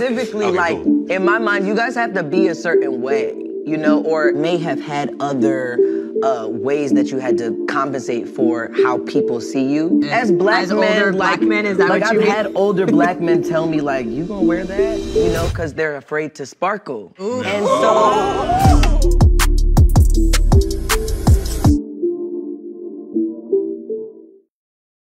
specifically, Okay, like cool. in my mind, you guys have to be a certain way, you know, or may have had other uh, ways that you had to compensate for how people see you. Mm. As black As men, older like, black men, is that like I've mean? had older black men tell me like, you gonna wear that, you know, because they're afraid to sparkle. And so